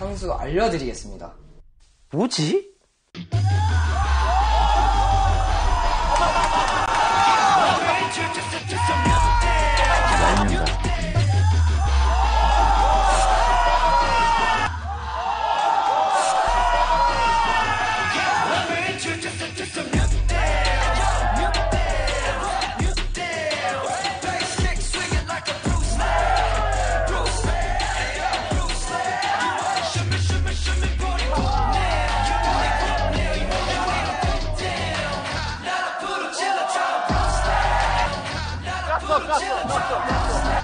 선수 알려드리겠습니다. 뭐지? 不要不要不要不要不要